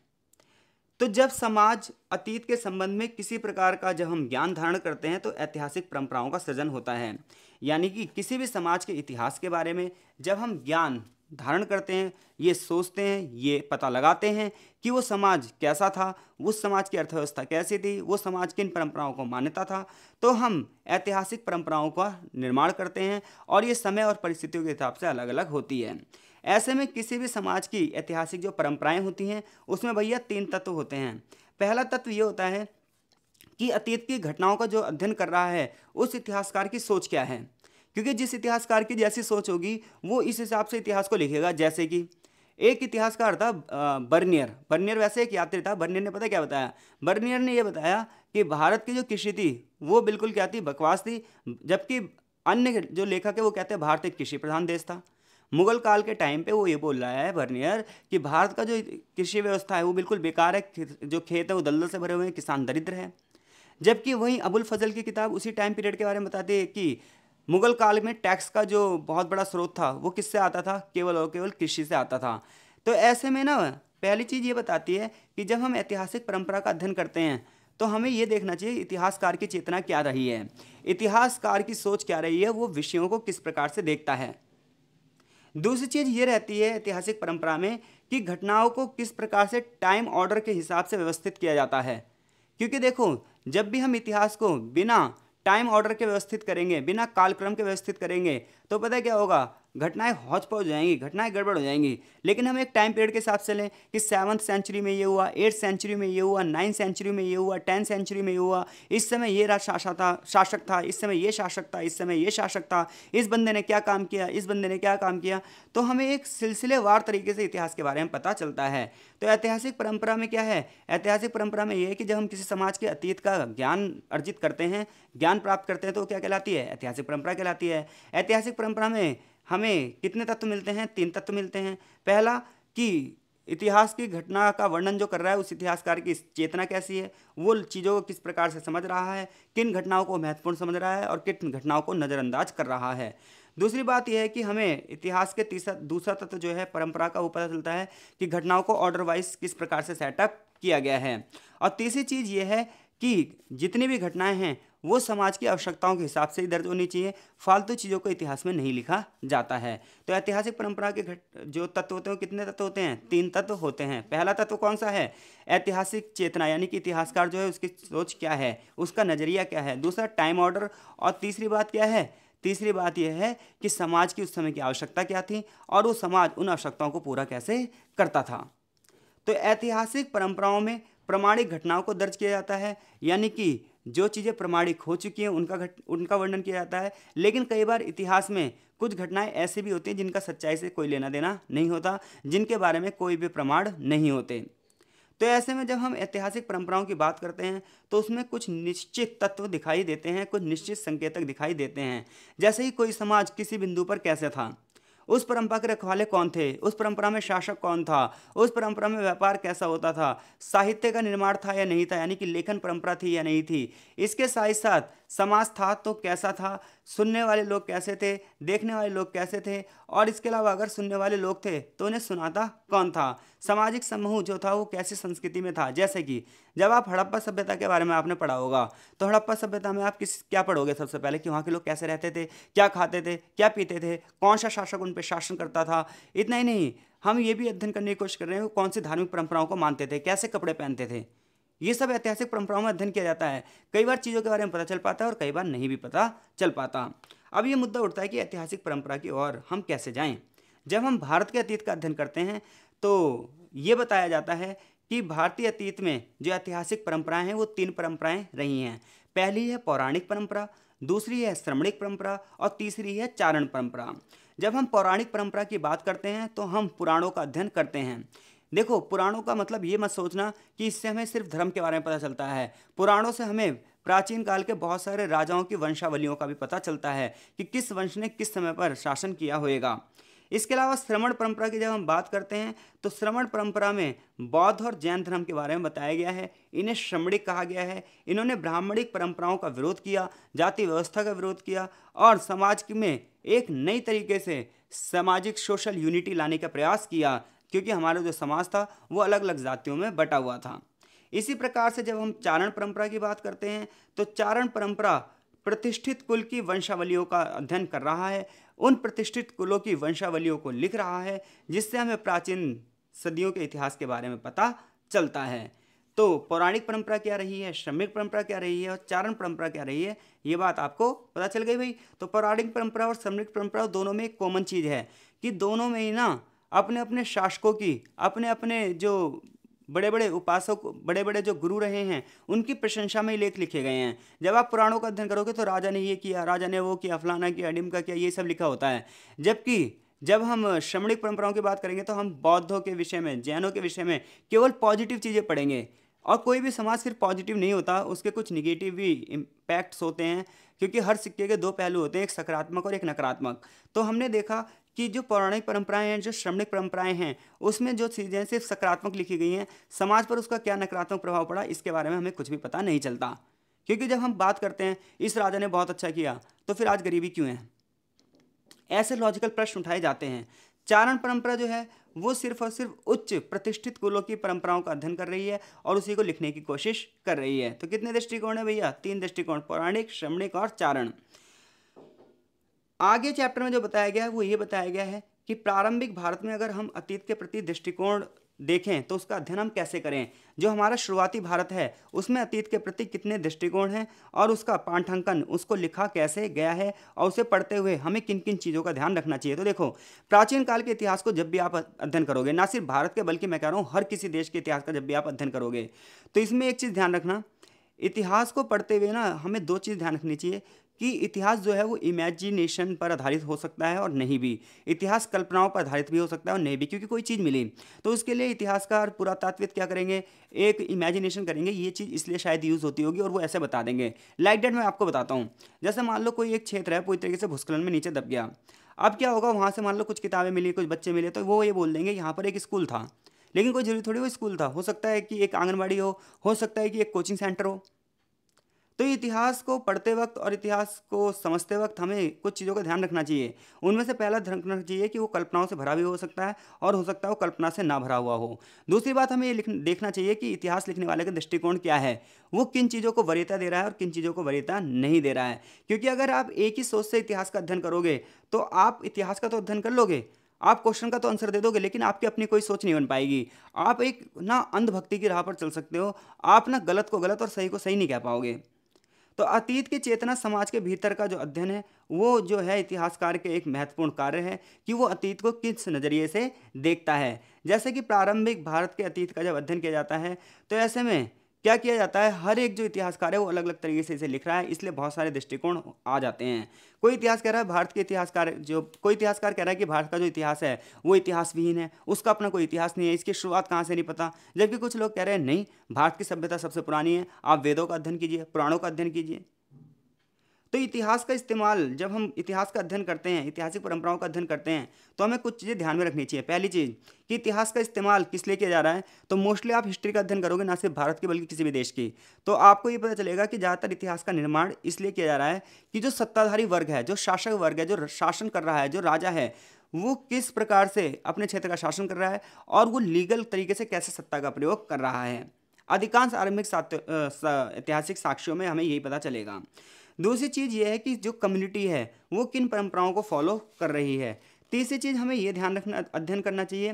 Speaker 1: तो जब समाज अतीत के संबंध में किसी प्रकार का जब हम ज्ञान धारण करते हैं तो ऐतिहासिक परंपराओं का सृजन होता है। यानी कि किसी भी समाज के इतिहास के बारे में जब हम ज्ञान धारण करते हैं, ये सोचते हैं, ये पता लगाते हैं कि वो समाज कैसा था उस समाज की अर्थव्यवस्था कैसी थी, वो समाज किन परंपराओं को मान्यता था। तो हम ऐतिहासिक परंपराओं का निर्माण करते हैं और ये समय और परिस्थितियों के हिसाब से अलग अलग होती है। ऐसे में किसी भी समाज की ऐतिहासिक जो परंपराएँ होती हैं, उसमें भैया तीन तत्व होते हैं। पहला तत्व ये होता है कि अतीत की घटनाओं का जो अध्ययन कर रहा है, उस इतिहासकार की सोच क्या है? क्योंकि जिस इतिहासकार की जैसी सोच होगी, वो इस हिसाब से इतिहास को लिखेगा, जैसे कि एक इतिहासकार था बर्नियर। बर्नियर वैसे एक यात्री था, बर्नियर ने पता क्या बताया? बर्नियर ने यह बताया कि भारत की जो कृषि थी, वो बिल्कुल क्या थी? बकवास थी, जबकि अन्य जो लेखक है, वो कहते हैं भारत एक कृषि प्रधान देश था। मुगल काल के टाइम पे वो ये बोल रहा है, बर्नियर, कि भारत का जो कृषि व्यवस्था है, वो बिल्कुल बेकार है जो खेत है, वो दलदल से भरे हुए हैं, किसान दरिद्र है। जबकि वहीं अबुल फजल की किताब उसी टाइम पीरियड के बारे में बताती है कि मुगल काल में टैक्स का जो बहुत बड़ा स्रोत था, वो किससे आता था? केवल और केवल कृषि से आता था। तो ऐसे में ना, पहली चीज़ ये बताती है कि जब हम ऐतिहासिक परंपरा का अध्ययन करते हैं तो हमें ये देखना चाहिए, इतिहासकार की चेतना क्या रही है? इतिहासकार की सोच क्या रही है, वो विषयों को किस प्रकार से देखता है? दूसरी चीज़ ये रहती है ऐतिहासिक परंपरा में कि घटनाओं को किस प्रकार से टाइम ऑर्डर के हिसाब से व्यवस्थित किया जाता है। क्योंकि देखो, जब भी हम इतिहास को बिना टाइम ऑर्डर के व्यवस्थित करेंगे बिना कालक्रम के व्यवस्थित करेंगे तो पता क्या होगा? घटनाएँ हौच पहुँच जाएँगी, घटनाएँ गड़बड़ हो जाएँगी। लेकिन हम एक टाइम पीरियड के हिसाब से लें कि सेवन्थ सेंचुरी में ये हुआ एट्थ सेंचुरी में ये हुआ नाइन्थ सेंचुरी में ये हुआ टेंथ सेंचुरी में ये हुआ। इस समय ये राज शासक था शासक था, इस समय ये शासक था, इस समय ये शासक था। इस बंदे ने क्या काम किया, इस बंदे ने क्या काम किया? तो हमें एक सिलसिलेवार तरीके से इतिहास के बारे में पता चलता है। तो ऐतिहासिक परंपरा में क्या है? ऐतिहासिक परंपरा में ये है कि जब हम किसी समाज के अतीत का ज्ञान अर्जित करते हैं, ज्ञान प्राप्त करते हैं तो क्या कहलाती है? ऐतिहासिक परंपरा कहलाती है। ऐतिहासिक परंपरा में हमें कितने तत्व मिलते हैं? तीन तत्व मिलते हैं। पहला, कि इतिहास की घटना का वर्णन जो कर रहा है, उस इतिहासकार की चेतना कैसी है? वो चीज़ों को किस प्रकार से समझ रहा है? किन घटनाओं को महत्वपूर्ण समझ रहा है? और किन घटनाओं को नज़रअंदाज कर रहा है? दूसरी बात यह है कि हमें इतिहास के तीसरा, दूसरा तत्व जो है, परंपरा का वो पता चलता है कि घटनाओं को ऑर्डर वाइज किस प्रकार से सेटअप किया गया है। और तीसरी चीज़ ये है कि जितनी भी घटनाएँ हैं वो समाज की आवश्यकताओं के हिसाब से ही दर्ज होनी चाहिए। फालतू चीज़ों को इतिहास में नहीं लिखा जाता है। तो ऐतिहासिक परंपरा के घट, जो तत्व होते हैं कितने तत्व होते हैं? तीन तत्व होते हैं। पहला तत्व कौन सा है? ऐतिहासिक चेतना, यानी कि इतिहासकार जो है, उसकी सोच क्या है? उसका नज़रिया क्या है? दूसरा, टाइम ऑर्डर। और तीसरी बात क्या है? तीसरी बात यह है कि समाज की उस समय की आवश्यकता क्या थी? और वो समाज उन आवश्यकताओं को पूरा कैसे करता था? तो ऐतिहासिक परंपराओं में प्रमाणिक घटनाओं को दर्ज किया जाता है। यानी कि जो चीज़ें प्रमाणिक हो चुकी हैं, उनका घट, उनका वर्णन किया जाता है। लेकिन कई बार इतिहास में कुछ घटनाएँ ऐसी भी होती हैं, जिनका सच्चाई से कोई लेना देना नहीं होता, जिनके बारे में कोई भी प्रमाण नहीं होते। तो ऐसे में जब हम ऐतिहासिक परंपराओं की बात करते हैं तो उसमें कुछ निश्चित तत्व दिखाई देते हैं, कुछ निश्चित संकेतक दिखाई देते हैं। जैसे ही कोई समाज किसी बिंदु पर कैसे था उस परंपरा के रखवाले कौन थे? उस परंपरा में शासक कौन था? उस परंपरा में व्यापार कैसा होता था? साहित्य का निर्माण था या नहीं था? यानी कि लेखन परंपरा थी या नहीं थी? इसके साथ साथ समाज था तो कैसा था? सुनने वाले लोग कैसे थे? देखने वाले लोग कैसे थे? और इसके अलावा अगर सुनने वाले लोग थे तो उन्हें सुनाता कौन था? सामाजिक समूह जो था, वो कैसी संस्कृति में था? जैसे कि, जब आप हड़प्पा सभ्यता के बारे में आपने पढ़ा होगा तो हड़प्पा सभ्यता में आप किस, क्या पढ़ोगे सबसे पहले? कि वहाँ के लोग कैसे रहते थे? क्या खाते थे? क्या पीते थे? कौन सा शासक उन पर शासन करता था? इतना ही नहीं, हम ये भी अध्ययन करने की कोशिश कर रहे हैं कौन सी धार्मिक परंपराओं को मानते थे? कैसे कपड़े पहनते थे? ये सब ऐतिहासिक परंपराओं में अध्ययन किया जाता है। कई बार चीज़ों के बारे में पता चल पाता है और कई बार नहीं भी पता चल पाता। अब ये मुद्दा उठता है कि ऐतिहासिक परंपरा की ओर हम कैसे जाएँ? जब हम भारत के अतीत का अध्ययन करते हैं तो ये बताया जाता है कि भारतीय अतीत में जो ऐतिहासिक परंपराएँ हैं, वो तीन परंपराएँ रही हैं। पहली है पौराणिक परंपरा, दूसरी है श्रमणिक परंपरा और तीसरी है चारण परंपरा। जब हम पौराणिक परंपरा की बात करते हैं तो हम पुराणों का अध्ययन करते हैं। देखो, पुराणों का मतलब ये मत सोचना कि इससे हमें सिर्फ़ धर्म के बारे में पता चलता है। पुराणों से हमें प्राचीन काल के बहुत सारे राजाओं की वंशावलियों का भी पता चलता है कि किस वंश ने किस समय पर शासन किया होएगा। इसके अलावा श्रवण परंपरा की जब हम बात करते हैं तो श्रवण परंपरा में बौद्ध और जैन धर्म के बारे में बताया गया है। इन्हें श्रमणिक कहा गया है। इन्होंने ब्राह्मणिक परंपराओं का विरोध किया, जाति व्यवस्था का विरोध किया और समाज में एक नई तरीके से सामाजिक, सोशल यूनिटी लाने का प्रयास किया। क्योंकि हमारा जो समाज था, वो अलग अलग जातियों में बटा हुआ था। इसी प्रकार से जब हम चारण परंपरा की बात करते हैं तो चारण परंपरा प्रतिष्ठित कुल की वंशावलियों का अध्ययन कर रहा है। उन प्रतिष्ठित कुलों की वंशावलियों को लिख रहा है, जिससे हमें प्राचीन सदियों के इतिहास के बारे में पता चलता है। तो पौराणिक परंपरा क्या रही है, श्रमिक परंपरा क्या रही है और चारण परंपरा क्या रही है, ये बात आपको पता चल गई भाई। तो पौराणिक परंपरा और श्रमिक परंपरा दोनों में एक कॉमन चीज़ है कि दोनों में ही ना अपने अपने शासकों की अपने अपने जो बड़े बड़े उपासक बड़े बड़े जो गुरु रहे हैं, उनकी प्रशंसा में लेख लिखे गए हैं। जब आप पुराणों का अध्ययन करोगे तो राजा ने ये किया, राजा ने वो किया, फलाना किया, अडिम का किया, ये सब लिखा होता है। जबकि जब हम श्रमणिक परंपराओं की बात करेंगे तो हम बौद्धों के विषय में, जैनों के विषय में केवल पॉजिटिव चीज़ें पढ़ेंगे। और कोई भी समाज सिर्फ़ पॉजिटिव नहीं होता, उसके कुछ निगेटिव भी इम्पैक्ट्स होते हैं, क्योंकि हर सिक्के के दो पहलू होते हैं, एक सकारात्मक और एक नकारात्मक। तो हमने देखा कि जो पौराणिक परंपराएँ हैं, जो श्रमणिक परंपराएँ हैं, उसमें जो चीज़ें सिर्फ़ सकारात्मक लिखी गई हैं, समाज पर उसका क्या नकारात्मक प्रभाव पड़ा, इसके बारे में हमें कुछ भी पता नहीं चलता। क्योंकि जब हम बात करते हैं, इस राजा ने बहुत अच्छा किया तो फिर आज गरीबी क्यों है? ऐसे लॉजिकल प्रश्न उठाए जाते हैं। चारण परंपरा जो है, वो सिर्फ़ और सिर्फ़ उच्च प्रतिष्ठित कुलों की परंपराओं का अध्ययन कर रही है और उसी को लिखने की कोशिश कर रही है। तो कितने दृष्टिकोण है भैया? तीन दृष्टिकोण, पौराणिक, श्रमणिक और चारण। आगे चैप्टर में जो बताया गया है, वो ये बताया गया है कि प्रारंभिक भारत में अगर हम अतीत के प्रति दृष्टिकोण देखें तो उसका अध्ययन हम कैसे करें? जो हमारा शुरुआती भारत है, उसमें अतीत के प्रति कितने दृष्टिकोण हैं और उसका पाठ्यांकन उसको लिखा कैसे गया है और उसे पढ़ते हुए हमें किन किन चीज़ों का ध्यान रखना चाहिए? तो देखो, प्राचीन काल के इतिहास को जब भी आप अध्ययन करोगे, ना सिर्फ़ भारत के, बल्कि मैं कह रहा हूँ, हर किसी देश के इतिहास का जब भी आप अध्ययन करोगे तो इसमें एक चीज़ ध्यान रखना, इतिहास को पढ़ते हुए ना हमें दो चीज़ ध्यान रखनी चाहिए कि इतिहास जो है वो इमेजिनेशन पर आधारित हो सकता है और नहीं भी। इतिहास कल्पनाओं पर आधारित भी हो सकता है और नहीं भी, क्योंकि कोई चीज़ मिली तो उसके लिए इतिहासकार पुरातात्विक क्या करेंगे? एक इमेजिनेशन करेंगे, ये चीज़ इसलिए शायद यूज़ होती होगी और वो ऐसे बता देंगे। लाइक डेट मैं आपको बताता हूँ। जैसे मान लो कोई एक क्षेत्र है, पूरी तरीके से भूस्खलन में नीचे दब गया। अब क्या होगा? वहाँ से मान लो कुछ किताबें मिली, कुछ बच्चे मिले तो वो ये बोल देंगे, यहाँ पर एक स्कूल था। लेकिन कोई ज़रूरी थोड़ी वो स्कूल था। हो सकता है कि एक आंगनबाड़ी हो हो सकता है कि एक कोचिंग सेंटर हो। तो इतिहास को पढ़ते वक्त और इतिहास को समझते वक्त हमें कुछ चीज़ों का ध्यान रखना चाहिए। उनमें से पहला ध्यान रखना चाहिए कि वो कल्पनाओं से भरा भी हो सकता है और हो सकता है वो कल्पना से ना भरा हुआ हो। दूसरी बात हमें ये देखना चाहिए कि इतिहास लिखने वाले का दृष्टिकोण क्या है। वो किन चीज़ों को वरीयता दे रहा है और किन चीज़ों को वरीयता नहीं दे रहा है। क्योंकि अगर आप एक ही सोच से इतिहास का अध्ययन करोगे तो आप इतिहास का तो अध्ययन कर लोगे, आप क्वेश्चन का तो आंसर दे दोगे, लेकिन आपकी अपनी कोई सोच नहीं बन पाएगी। आप एक ना अंधभक्ति की राह पर चल सकते हो, आप ना गलत को गलत और सही को सही नहीं कह पाओगे। तो अतीत की चेतना समाज के भीतर का जो अध्ययन है, वो जो है इतिहासकार के एक महत्वपूर्ण कार्य है कि वो अतीत को किस नज़रिए से देखता है। जैसे कि प्रारंभिक भारत के अतीत का जब अध्ययन किया जाता है तो ऐसे में क्या किया जाता है? हर एक जो इतिहासकार है, वो अलग अलग तरीके से इसे लिख रहा है, इसलिए बहुत सारे दृष्टिकोण आ जाते हैं। कोई इतिहास कह रहा है, भारत के इतिहासकार जो, कोई इतिहासकार कह रहा है कि भारत का जो इतिहास है, वो इतिहास विहीन है, उसका अपना कोई इतिहास नहीं है, इसकी शुरुआत कहाँ से नहीं पता? जबकि कुछ लोग कह रहे हैं, नहीं, भारत की सभ्यता सबसे पुरानी है, आप वेदों का अध्ययन कीजिए, पुराणों का अध्ययन कीजिए। तो इतिहास का इस्तेमाल जब हम इतिहास का अध्ययन करते हैं, ऐतिहासिक परंपराओं का अध्ययन करते हैं तो हमें कुछ चीज़ें ध्यान में रखनी चाहिए। पहली चीज़ कि इतिहास का इस्तेमाल किस लिए किया जा रहा है तो मोस्टली आप हिस्ट्री का अध्ययन करोगे, ना सिर्फ़ भारत की बल्कि किसी भी देश की। तो आपको ये पता चलेगा कि ज़्यादातर इतिहास का निर्माण इसलिए किया जा रहा है कि जो सत्ताधारी वर्ग है, जो शासक वर्ग है, जो शासन कर रहा है, जो राजा है, वो किस प्रकार से अपने क्षेत्र का शासन कर रहा है और वो लीगल तरीके से कैसे सत्ता का प्रयोग कर रहा है। अधिकांश आरंभिक ऐतिहासिक साक्ष्यों में हमें यही पता चलेगा। दूसरी चीज़ ये है कि जो कम्युनिटी है, वो किन परंपराओं को फॉलो कर रही है? तीसरी चीज़ हमें ये ध्यान रखना, अध्ययन करना चाहिए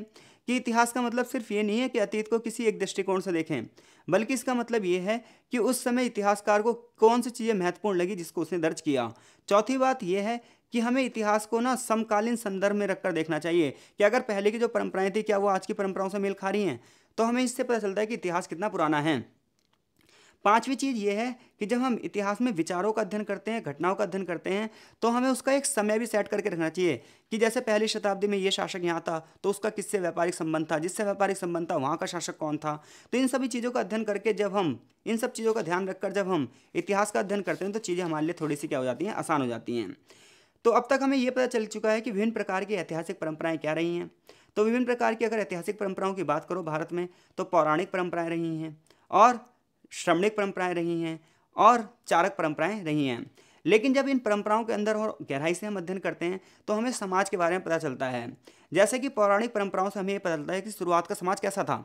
Speaker 1: कि इतिहास का मतलब सिर्फ़ ये नहीं है कि अतीत को किसी एक दृष्टिकोण से देखें, बल्कि इसका मतलब ये है कि उस समय इतिहासकार को कौन सी चीज़ें महत्वपूर्ण लगी जिसको उसने दर्ज किया। चौथी बात यह है कि हमें इतिहास को ना समकालीन संदर्भ में रखकर देखना चाहिए कि अगर पहले की जो परंपराएँ थी, क्या वो आज की परंपराओं से मेल खा रही हैं? तो हमें इससे पता चलता है कि इतिहास कितना पुराना है। पांचवी चीज़ ये है कि जब हम इतिहास में विचारों का अध्ययन करते हैं, घटनाओं का अध्ययन करते हैं तो हमें उसका एक समय भी सेट करके रखना चाहिए कि जैसे पहली शताब्दी में ये शासक यहाँ था तो उसका किससे व्यापारिक संबंध था, जिससे व्यापारिक संबंध था, वहाँ का शासक कौन था? तो इन सभी चीज़ों का अध्ययन करके जब हम, इन सब चीज़ों का ध्यान रखकर जब हम इतिहास का अध्ययन करते हैं तो चीज़ें हमारे लिए थोड़ी सी क्या हो जाती हैं, आसान हो जाती हैं। तो अब तक हमें ये पता चल चुका है कि विभिन्न प्रकार की ऐतिहासिक परंपराएँ क्या रही हैं? तो विभिन्न प्रकार की अगर ऐतिहासिक परंपराओं की बात करो भारत में तो पौराणिक परंपराएँ रही हैं और श्रमणिक परंपराएँ रही हैं और चारक परंपराएँ रही हैं। लेकिन जब इन परंपराओं के अंदर और गहराई से हम अध्ययन करते हैं तो हमें समाज के बारे में पता चलता है। जैसे कि पौराणिक परंपराओं से हमें ये पता चलता है कि शुरुआत का समाज कैसा था।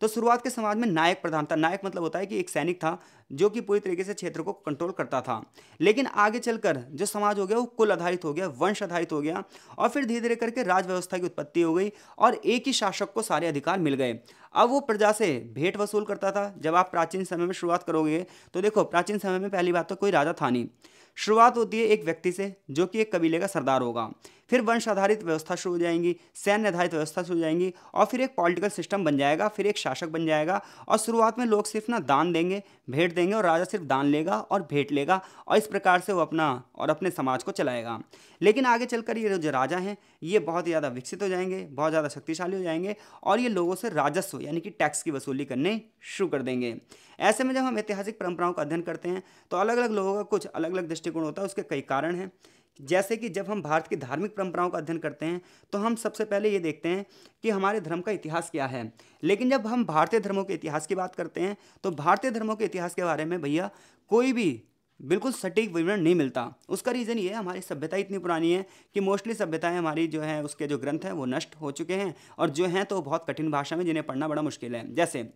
Speaker 1: तो शुरुआत के समाज में नायक प्रधान था। नायक मतलब होता है कि एक सैनिक था, जो कि पूरी तरीके से क्षेत्र को कंट्रोल करता था। लेकिन आगे चलकर जो समाज हो गया, वो कुल आधारित हो गया, वंश आधारित हो गया और फिर धीरे धीरे करके राज व्यवस्था की उत्पत्ति हो गई और एक ही शासक को सारे अधिकार मिल गए। अब वो प्रजा से भेंट वसूल करता था। जब आप प्राचीन समय में शुरुआत करोगे तो देखो प्राचीन समय में पहली बात तो कोई राजा था नहीं। शुरुआत होती है एक व्यक्ति से, जो कि एक कबीले का सरदार होगा। फिर वंश आधारित व्यवस्था शुरू हो जाएँगी, सैन्य आधारित व्यवस्था शुरू हो जाएँगी और फिर एक पॉलिटिकल सिस्टम बन जाएगा, फिर एक शासक बन जाएगा और शुरुआत में लोग सिर्फ़ ना दान देंगे, भेंट देंगे और राजा सिर्फ़ दान लेगा और भेंट लेगा और इस प्रकार से वो अपना और अपने समाज को चलाएगा। लेकिन आगे चलकर ये जो राजा हैं, ये बहुत ज़्यादा विकसित हो जाएँगे, बहुत ज़्यादा शक्तिशाली हो जाएँगे और ये लोगों से राजस्व यानी कि टैक्स की वसूली करने शुरू कर देंगे। ऐसे में जब हम ऐतिहासिक परंपराओं का अध्ययन करते हैं तो अलग अलग लोगों का कुछ अलग अलग दृष्टिकोण होता है, उसके कई कारण हैं। जैसे कि जब हम भारत की धार्मिक परंपराओं का अध्ययन करते हैं तो हम सबसे पहले ये देखते हैं कि हमारे धर्म का इतिहास क्या है। लेकिन जब हम भारतीय धर्मों के इतिहास की बात करते हैं तो भारतीय धर्मों के इतिहास के बारे में भैया कोई भी बिल्कुल सटीक विवरण नहीं मिलता। उसका रीज़न ये है, हमारी सभ्यता इतनी पुरानी है कि मोस्टली सभ्यताएँ हमारी जो है, उसके जो ग्रंथ हैं, वो नष्ट हो चुके हैं और जो हैं तो बहुत कठिन भाषा में जिन्हें पढ़ना बड़ा मुश्किल है। जैसे,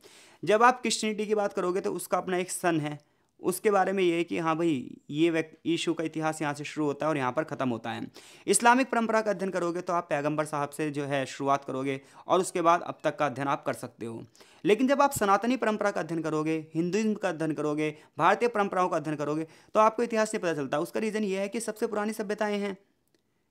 Speaker 1: जब आप क्रिश्चियनिटी की बात करोगे तो उसका अपना एक सन है। उसके बारे में ये है कि हाँ भाई, ये व्यक्ति ईशू का इतिहास यहाँ से शुरू होता है और यहाँ पर ख़त्म होता है। इस्लामिक परंपरा का अध्ययन करोगे तो आप पैगंबर साहब से जो है शुरुआत करोगे और उसके बाद अब तक का अध्ययन आप कर सकते हो। लेकिन जब आप सनातनी परंपरा का अध्ययन करोगे, हिंदुइज्म का अध्ययन करोगे, भारतीय परंपराओं का अध्ययन करोगे तो आपको इतिहास नहीं पता चलता उसका रीज़न ये है कि सबसे पुरानी सभ्यताएँ हैं।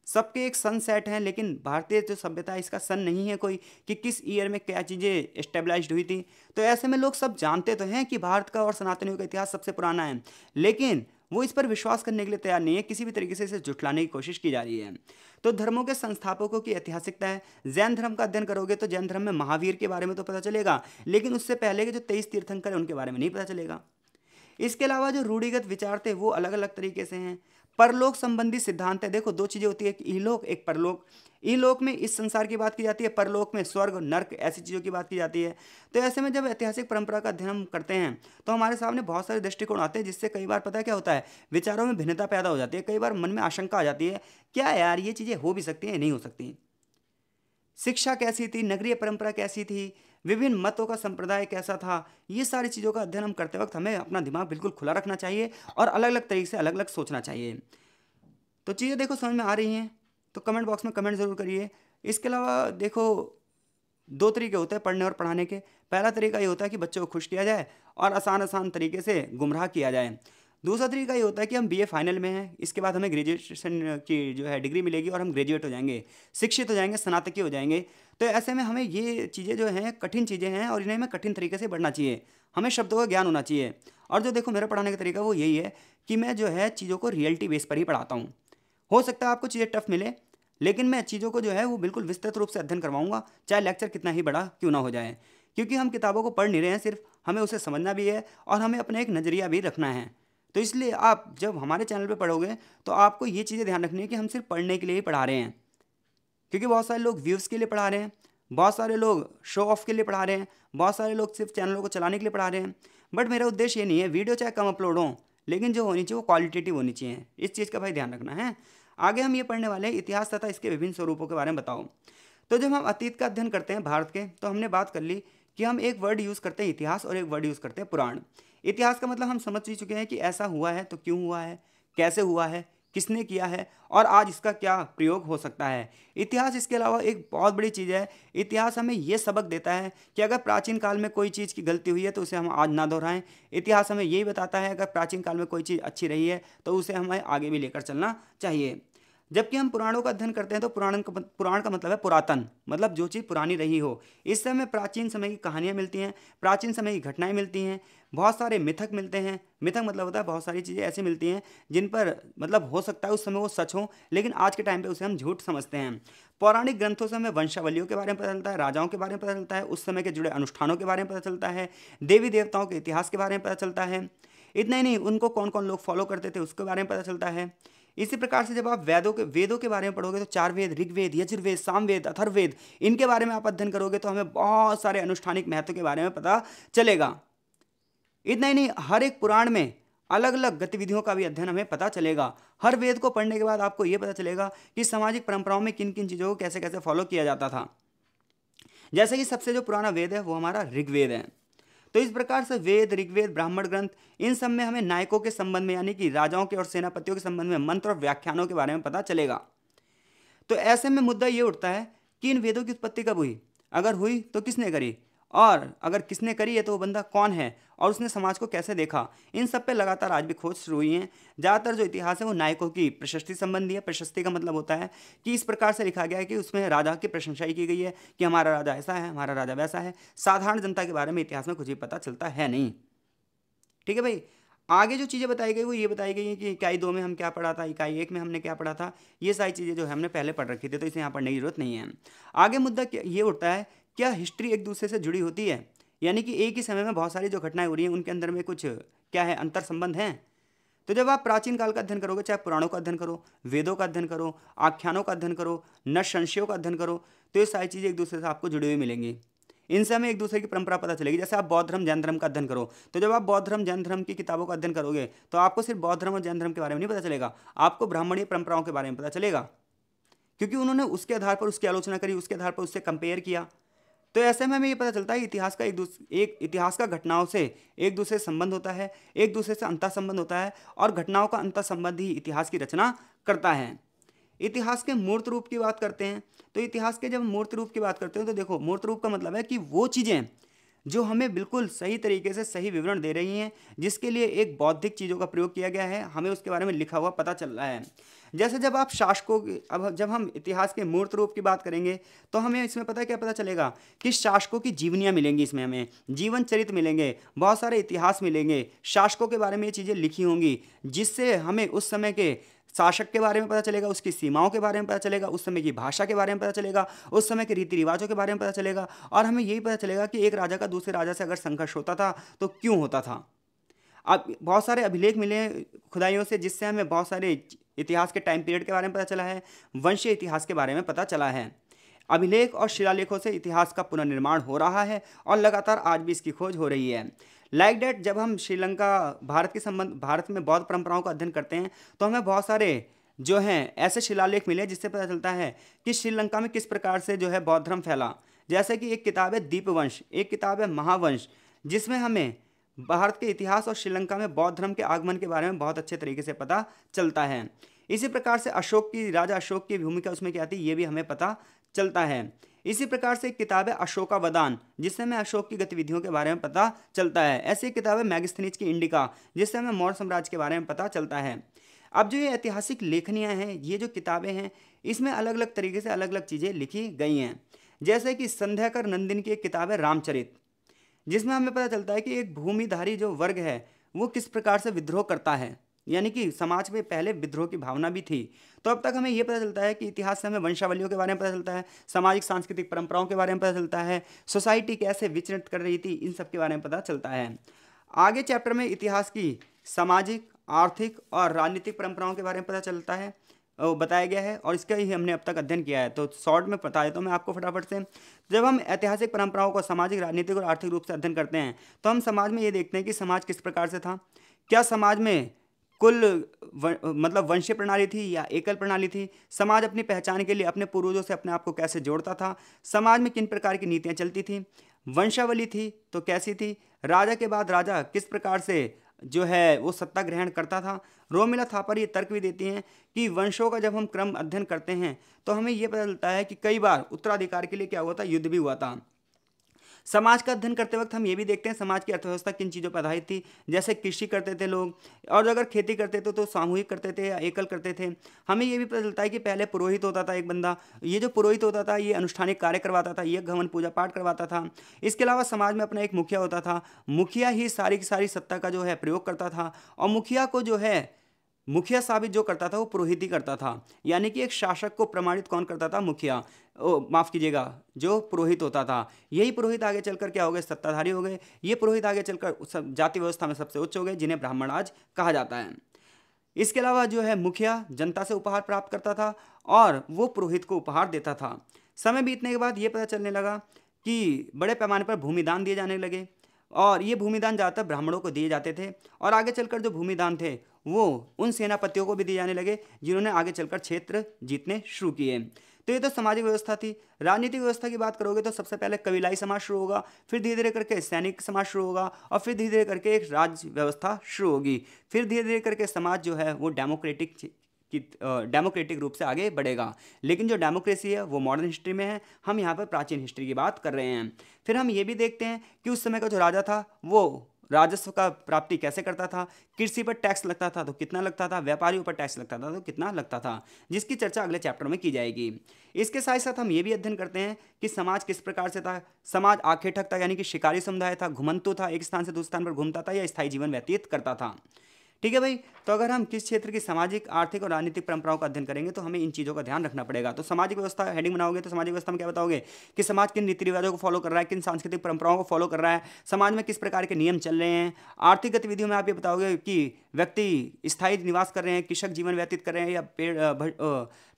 Speaker 1: सबके एक सन सेट हैं, लेकिन भारतीय जो सभ्यता है, इसका सन नहीं है कोई कि किस ईयर में क्या चीज़ें इस्टेब्लाइज हुई थी। तो ऐसे में लोग सब जानते तो हैं कि भारत का और सनातनियों का इतिहास सबसे पुराना है, लेकिन वो इस पर विश्वास करने के लिए तैयार नहीं है, किसी भी तरीके से इसे जुटलाने की कोशिश की जा रही है। तो धर्मों के संस्थापकों की ऐतिहासिकता है, जैन धर्म का अध्ययन करोगे तो जैन धर्म में महावीर के बारे में तो पता चलेगा, लेकिन उससे पहले के जो तेईस तीर्थंकर हैं, उनके बारे में नहीं पता चलेगा। इसके अलावा जो रूढ़िगत विचार थे, वो अलग अलग तरीके से हैं। परलोक संबंधी सिद्धांत है। देखो, दो चीज़ें होती है, एक इलोक, एक परलोक। इलोक में इस संसार की बात की जाती है, परलोक में स्वर्ग, नर्क, ऐसी चीज़ों की बात की जाती है। तो ऐसे में जब ऐतिहासिक परंपरा का अध्ययन करते हैं तो हमारे सामने बहुत सारे दृष्टिकोण आते हैं, जिससे कई बार पता क्या होता है, विचारों में भिन्नता पैदा हो जाती है, कई बार मन में आशंका आ जाती है, क्या यार ये चीज़ें हो भी सकती हैं नहीं हो सकती शिक्षा कैसी थी, नगरीय परंपरा कैसी थी, विभिन्न मतों का संप्रदाय कैसा था, ये सारी चीज़ों का अध्ययन हम करते वक्त हमें अपना दिमाग बिल्कुल खुला रखना चाहिए और अलग अलग तरीके से अलग अलग सोचना चाहिए। तो चीज़ें देखो समझ में आ रही हैं तो कमेंट बॉक्स में कमेंट ज़रूर करिए। इसके अलावा देखो, दो तरीके होते हैं पढ़ने और पढ़ाने के। पहला तरीका ये होता है कि बच्चों को खुश किया जाए और आसान आसान तरीके से गुमराह किया जाए। दूसरा तरीका ये होता है कि हम बीए फाइनल में हैं, इसके बाद हमें ग्रेजुएशन की जो है डिग्री मिलेगी और हम ग्रेजुएट हो जाएँगे, शिक्षित हो जाएँगे स्नातकीय हो जाएँगे। तो ऐसे में हमें ये चीज़ें जो हैं, कठिन चीज़ें हैं और इन्हें हमें कठिन तरीके से बढ़ना चाहिए। हमें शब्दों का ज्ञान होना चाहिए। और जो देखो, मेरा पढ़ाने का तरीका वो यही है कि मैं जो है चीज़ों को रियलिटी बेस पर ही पढ़ाता हूँ। हो सकता है आपको चीज़ें टफ मिले, लेकिन मैं चीज़ों को जो है वो बिल्कुल विस्तृत रूप से अध्ययन करवाऊँगा, चाहे लेक्चर कितना ही बड़ा क्यों ना हो जाए। क्योंकि हम किताबों को पढ़ नहीं रहे हैं, सिर्फ़ हमें उसे समझना भी है और हमें अपने एक नज़रिया भी रखना है। तो इसलिए आप जब हमारे चैनल पर पढ़ोगे तो आपको ये चीज़ें ध्यान रखनी है कि हम सिर्फ़ पढ़ने के लिए ही पढ़ा रहे हैं। क्योंकि बहुत सारे लोग व्यूज़ के लिए पढ़ा रहे हैं, बहुत सारे लोग शो ऑफ़ के लिए पढ़ा रहे हैं, बहुत सारे लोग सिर्फ़ चैनलों को चलाने के लिए पढ़ा रहे हैं। बट मेरा उद्देश्य ये नहीं है, वीडियो चाहे कम अपलोड हो, लेकिन जो होनी चाहिए वो क्वालिटेटिव होनी चाहिए। इस चीज़ का भाई ध्यान रखना है। आगे हम ये पढ़ने वाले हैं, इतिहास तथा इसके विभिन्न स्वरूपों के बारे में बताओ तो जब हम अतीत का अध्ययन करते हैं भारत के तो हमने बात कर ली कि हम एक वर्ड यूज़ करते हैं इतिहास और एक वर्ड यूज़ करते हैं पुराण। इतिहास का मतलब हम समझ ही चुके हैं कि ऐसा हुआ है तो क्यों हुआ है, कैसे हुआ है, किसने किया है और आज इसका क्या प्रयोग हो सकता है। इतिहास इसके अलावा एक बहुत बड़ी चीज़ है। इतिहास हमें ये सबक देता है कि अगर प्राचीन काल में कोई चीज़ की गलती हुई है तो उसे हम आज ना दोहराएँ। इतिहास हमें यही बताता है, अगर प्राचीन काल में कोई चीज़ अच्छी रही है तो उसे हमें आगे भी लेकर चलना चाहिए। जबकि हम पुराणों का अध्ययन करते हैं तो पुराण का पुराण का मतलब है पुरातन मतलब जो चीज़ पुरानी रही हो। इस समय प्राचीन समय की कहानियाँ मिलती हैं, प्राचीन समय की घटनाएँ मिलती हैं बहुत सारे मिथक मिलते हैं। मिथक मतलब होता है बहुत सारी चीज़ें ऐसी मिलती हैं जिन पर मतलब हो सकता है उस समय वो सच हो, लेकिन आज के टाइम पे उसे हम झूठ समझते हैं। पौराणिक ग्रंथों से हमें वंशावलियों के बारे में पता चलता है, राजाओं के बारे में पता चलता है, उस समय के जुड़े अनुष्ठानों के बारे में पता चलता है, देवी देवताओं के इतिहास के बारे में पता चलता है। इतना ही नहीं, उनको कौन कौन लोग फॉलो करते थे उसके बारे में पता चलता है। इसी प्रकार से जब आप वेदों के वेदों के बारे में पढ़ोगे तो चार वेद ऋग्वेद, यजुर्वेद, सामवेद अथर्वेद इनके बारे में आप अध्ययन करोगे तो हमें बहुत सारे अनुष्ठानिक महत्व के बारे में पता चलेगा। इतना ही नहीं, हर एक पुराण में अलग अलग गतिविधियों का भी अध्ययन हमें पता चलेगा। हर वेद को पढ़ने के बाद आपको यह पता चलेगा कि सामाजिक परंपराओं में किन किन चीज़ों को कैसे कैसे फॉलो किया जाता था। जैसे कि सबसे जो पुराना वेद है, वो हमारा ऋग्वेद है। तो इस प्रकार से वेद, ऋग्वेद, ब्राह्मण ग्रंथ, इन सब में हमें नायकों के संबंध में, यानी कि राजाओं के और सेनापतियों के संबंध में मंत्र और व्याख्यानों के बारे में पता चलेगा। तो ऐसे में मुद्दा ये उठता है कि इन वेदों की उत्पत्ति कब हुई? अगर हुई तो किसने करी? और अगर किसने करी है तो वो बंदा कौन है? और उसने समाज को कैसे देखा? इन सब पे लगातार आज भी खोज शुरू हुई हैं। ज़्यादातर जो इतिहास है वो नायकों की प्रशस्ति संबंधी है। प्रशस्ति का मतलब होता है कि इस प्रकार से लिखा गया है कि उसमें राजा की प्रशंसा की गई है कि हमारा राजा ऐसा है, हमारा राजा वैसा है। साधारण जनता के बारे में इतिहास में कुछ भी पता चलता है नहीं। ठीक है भाई? आगे जो चीज़ें बताई गई, वो ये बताई गई है कि इकाई दो में हम क्या पढ़ा था, इकाई एक में हमने क्या पढ़ा था, ये सारी चीज़ें जो हमने पहले पढ़ रखी थी तो इसे यहाँ पढ़ने की ज़रूरत नहीं है। आगे मुद्दा ये उठता है, क्या हिस्ट्री एक दूसरे से जुड़ी होती है? यानी कि एक ही समय में बहुत सारी जो घटनाएँ हो रही हैं, उनके अंदर में कुछ, क्या है अंतर संबंध हैं? तो जब आप प्राचीन काल का अध्ययन करोगे, चाहे पुराणों का अध्ययन करो, वेदों का अध्ययन करो, आख्यानों का अध्ययन करो न संशयों का अध्ययन करो तो ये सारी चीज़ें एक दूसरे से आपको जुड़ी हुई मिलेंगी। इनसे हमें एक दूसरे की परंपरा पता चलेगी। जैसे आप बौद्ध धर्म, जैन धर्म का अध्ययन करो तो जब आप बौद्ध धर्म, जैन धर्म की किताबों का अध्ययन करोगे तो आपको सिर्फ़ बौद्ध धर्म और जैन धर्म के बारे में नहीं पता चलेगा, आपको ब्राह्मणीय परंपराओं के बारे में पता चलेगा। क्योंकि उन्होंने उसके आधार पर उसकी आलोचना करी, उसके आधार पर उससे कंपेयर किया। तो ऐसे में हमें ये पता चलता है इतिहास का एक दूसरे एक इतिहास का घटनाओं से एक दूसरे संबंध होता है, एक दूसरे से अंतर संबंध होता है और घटनाओं का अंतर संबंध ही इतिहास की रचना करता है। इतिहास के मूर्त रूप की बात करते हैं तो इतिहास के जब मूर्त रूप की बात करते हैं तो देखो मूर्त रूप का मतलब है कि वो चीज़ें जो हमें बिल्कुल सही तरीके से सही विवरण दे रही हैं, जिसके लिए एक बौद्धिक चीज़ों का प्रयोग किया गया है, हमें उसके बारे में लिखा हुआ पता चल रहा है। जैसे जब आप शासकों की, अब जब हम इतिहास के मूर्त रूप की बात करेंगे तो हमें इसमें पता क्या पता चलेगा कि शासकों की जीवनियाँ मिलेंगी इसमें हमें, जीवन चरित्र मिलेंगे, बहुत सारे इतिहास मिलेंगे, शासकों के बारे में ये चीज़ें लिखी होंगी, जिससे हमें उस समय के शासक के बारे में पता चलेगा, उसकी सीमाओं के बारे में पता चलेगा, उस समय की भाषा के बारे में पता चलेगा, उस समय के रीति रिवाजों के बारे में पता चलेगा और हमें यही पता चलेगा कि एक राजा का दूसरे राजा से अगर संघर्ष होता था तो क्यों होता था? अब बहुत सारे अभिलेख मिले खुदाइयों से, जिससे हमें बहुत सारे इतिहास के टाइम पीरियड के बारे में पता चला है, वंशीय इतिहास के बारे में पता चला है। अभिलेख और शिलालेखों से इतिहास का पुनर्निर्माण हो रहा है और लगातार आज भी इसकी खोज हो रही है। लाइक like डेट जब हम श्रीलंका, भारत के संबंध, भारत में बौद्ध परंपराओं का अध्ययन करते हैं तो हमें बहुत सारे जो हैं, ऐसे शिलालेख मिले जिससे पता चलता है कि श्रीलंका में किस प्रकार से जो है बौद्ध धर्म फैला। जैसे कि एक किताब है दीपवंश, एक किताब है महावंश, जिसमें हमें भारत के इतिहास और श्रीलंका में बौद्ध धर्म के आगमन के बारे में बहुत अच्छे तरीके से पता चलता है। इसी प्रकार से अशोक की, राजा अशोक की भूमिका उसमें क्या थी, ये भी हमें पता चलता है। इसी प्रकार से एक किताब है अशोका वदान, जिससे हमें अशोक की गतिविधियों के बारे में पता चलता है। ऐसी किताब है मैगस्थनीज की इंडिका, जिससे हमें मौर्य साम्राज्य के बारे में पता चलता है। अब जो ये ऐतिहासिक लेखनियाँ हैं, ये जो किताबें हैं, इसमें अलग अलग तरीके से अलग अलग चीज़ें लिखी गई हैं। जैसे कि संध्याकर नंदिन की एक किताब है रामचरित, जिसमें हमें पता चलता है कि एक भूमिधारी जो वर्ग है, वो किस प्रकार से विद्रोह करता है। यानी कि समाज में पहले विद्रोह की भावना भी थी। तो अब तक हमें ये पता चलता है कि इतिहास से हमें वंशावलियों के बारे में पता चलता है, सामाजिक, सांस्कृतिक परंपराओं के बारे में पता चलता है, सोसाइटी कैसे विचरित कर रही थी, इन सब के बारे में पता चलता है। आगे चैप्टर में इतिहास की सामाजिक, आर्थिक और राजनीतिक परंपराओं के बारे में पता चलता है बताया गया है और इसका ही हमने अब तक अध्ययन किया है। तो शॉर्ट में बता देता हूँ मैं आपको फटाफट से। जब हम ऐतिहासिक परंपराओं को सामाजिक, राजनीतिक और आर्थिक रूप से अध्ययन करते हैं तो हम समाज में ये देखते हैं कि समाज किस प्रकार से था। क्या समाज में कुल व, मतलब वंशीय प्रणाली थी या एकल प्रणाली थी? समाज अपनी पहचान के लिए अपने पूर्वजों से अपने आप को कैसे जोड़ता था? समाज में किन प्रकार की नीतियाँ चलती थी? वंशावली थी तो कैसी थी? राजा के बाद राजा किस प्रकार से जो है वो सत्ता ग्रहण करता था? रोमिला थापर ये तर्क भी देती हैं कि वंशों का जब हम क्रम अध्ययन करते हैं तो हमें ये पता चलता है कि कई बार उत्तराधिकार के लिए क्या हुआ था? युद्ध भी हुआ था। समाज का अध्ययन करते वक्त हम ये भी देखते हैं, समाज की अर्थव्यवस्था किन चीज़ों पर आधारित थी? जैसे कृषि करते थे लोग, और अगर खेती करते थे तो सामूहिक करते थे या एकल करते थे। हमें ये भी पता चलता है कि पहले पुरोहित होता था एक बंदा, ये जो पुरोहित होता था, ये अनुष्ठानिक कार्य करवाता था, ये घवन पूजा पाठ करवाता था। इसके अलावा समाज में अपना एक मुखिया होता था। मुखिया ही सारी की सारी सत्ता का जो है प्रयोग करता था, और मुखिया को जो है मुखिया साबित जो करता था, वो पुरोहित ही करता था। यानी कि एक शासक को प्रमाणित कौन करता था? मुखिया। ओ, माफ़ कीजिएगा, जो पुरोहित होता था। यही पुरोहित आगे चलकर क्या हो गए? सत्ताधारी हो गए। ये पुरोहित आगे चलकर जाति व्यवस्था में सबसे उच्च हो गए, जिन्हें ब्राह्मण आज कहा जाता है। इसके अलावा जो है, मुखिया जनता से उपहार प्राप्त करता था और वो पुरोहित को उपहार देता था। समय बीतने के बाद ये पता चलने लगा कि बड़े पैमाने पर भूमिदान दिए जाने लगे। और ये भूमिदान ज़्यादातर ब्राह्मणों को दिए जाते थे और आगे चलकर जो भूमिदान थे, वो उन सेनापतियों को भी दिए जाने लगे, जिन्होंने आगे चलकर क्षेत्र जीतने शुरू किए। तो ये तो सामाजिक व्यवस्था थी। राजनीतिक व्यवस्था की बात करोगे तो सबसे पहले कबीलाई समाज शुरू होगा, फिर धीरे धीरे करके सैनिक समाज शुरू होगा और फिर धीरे धीरे करके एक राज्य व्यवस्था शुरू होगी। फिर धीरे धीरे करके समाज जो है, वो डेमोक्रेटिक कि डेमोक्रेटिक रूप से आगे बढ़ेगा। लेकिन जो डेमोक्रेसी है, वो मॉडर्न हिस्ट्री में है। हम यहाँ पर प्राचीन हिस्ट्री की बात कर रहे हैं। फिर हम ये भी देखते हैं कि उस समय का जो राजा था, वो राजस्व का प्राप्ति कैसे करता था? कृषि पर टैक्स लगता था तो कितना लगता था? व्यापारियों पर टैक्स लगता था तो कितना लगता था? जिसकी चर्चा अगले चैप्टर में की जाएगी। इसके साथ साथ हम ये भी अध्ययन करते हैं कि समाज किस प्रकार से था? समाज आखेठक था, यानी कि शिकारी समुदाय था, घुमंतु था, एक स्थान से दूसरे स्थान पर घूमता था या स्थायी जीवन व्यतीत करता था। ठीक है भाई? तो अगर हम किस क्षेत्र की सामाजिक, आर्थिक और राजनीतिक परंपराओं का अध्ययन करेंगे तो हमें इन चीज़ों का ध्यान रखना पड़ेगा। तो सामाजिक व्यवस्था हेडिंग बनाओगे तो सामाजिक व्यवस्था में क्या बताओगे? कि समाज किन रीति रिवाजों को फॉलो कर रहा है, किन सांस्कृतिक परंपराओं को फॉलो कर रहा है, समाज में किस प्रकार के नियम चल रहे हैं, आर्थिक गतिविधियों में आप ये बताओगे कि व्यक्ति स्थायी निवास कर रहे हैं, कृषक जीवन व्यतीत कर रहे हैं या पेड़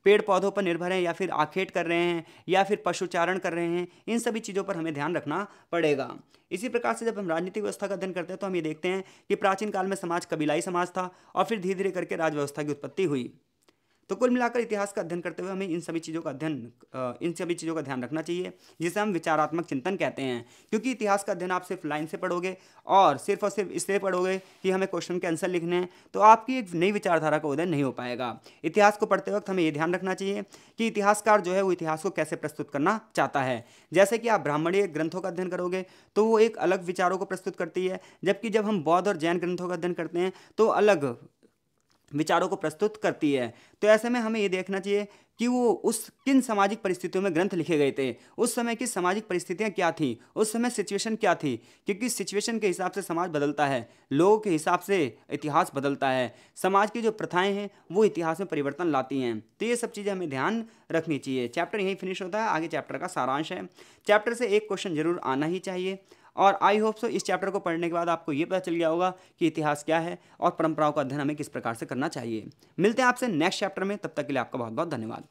Speaker 1: पेड़ पौधों पर निर्भर हैं या फिर आखेट कर रहे हैं या फिर पशुचारण कर रहे हैं, इन सभी चीज़ों पर हमें ध्यान रखना पड़ेगा। इसी प्रकार से जब हम राजनीतिक व्यवस्था का अध्ययन करते हैं तो हम ये देखते हैं कि प्राचीन काल में समाज कबीलाई समाज था और फिर धीरे धीरे करके राजव्यवस्था की उत्पत्ति हुई। तो कुल मिलाकर इतिहास का अध्ययन करते हुए हमें इन सभी चीज़ों का अध्ययन इन सभी चीज़ों का ध्यान रखना चाहिए, जिसे हम विचारात्मक चिंतन कहते हैं। क्योंकि इतिहास का अध्ययन आप सिर्फ़ लाइन से पढ़ोगे और सिर्फ़ और सिर्फ़ इसलिए पढ़ोगे कि हमें क्वेश्चन के आंसर लिखने हैं तो आपकी एक नई विचारधारा का उदय नहीं हो पाएगा। इतिहास को पढ़ते वक्त हमें ये ध्यान रखना चाहिए कि इतिहासकार जो है वो इतिहास को कैसे प्रस्तुत करना चाहता है। जैसे कि आप ब्राह्मणीय ग्रंथों का अध्ययन करोगे तो वो एक अलग विचारों को प्रस्तुत करती है, जबकि जब हम बौद्ध और जैन ग्रंथों का अध्ययन करते हैं तो अलग विचारों को प्रस्तुत करती है। तो ऐसे में हमें ये देखना चाहिए कि वो उस किन सामाजिक परिस्थितियों में ग्रंथ लिखे गए थे? उस समय की सामाजिक परिस्थितियाँ क्या थी? उस समय सिचुएशन क्या थी? क्योंकि सिचुएशन के हिसाब से समाज बदलता है, लोगों के हिसाब से इतिहास बदलता है। समाज की जो प्रथाएँ हैं, वो इतिहास में परिवर्तन लाती हैं। तो ये सब चीज़ें हमें ध्यान रखनी चाहिए। चैप्टर यहीं फिनिश होता है, आगे चैप्टर का सारांश है। चैप्टर से एक क्वेश्चन ज़रूर आना ही चाहिए। और आई होप सो इस चैप्टर को पढ़ने के बाद आपको ये पता चल गया होगा कि इतिहास क्या है और परंपराओं का अध्ययन हमें किस प्रकार से करना चाहिए। मिलते हैं आपसे नेक्स्ट चैप्टर में, तब तक के लिए आपका बहुत बहुत धन्यवाद।